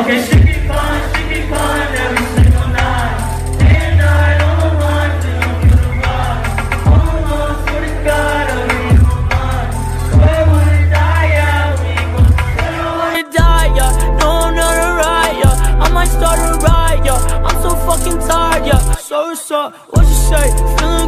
Okay, she keep fine, she keep fine every single night. Day and night on the line, we I'm gonna ride. All alone, swear to God, I'll be my mind. Where would it die, yeah, we gon' gonna I don't wanna die, yeah. No, I'm not a riot, yeah. I might start a riot, yeah. I'm so fucking tired, yeah. So what's up? What you say? Feeling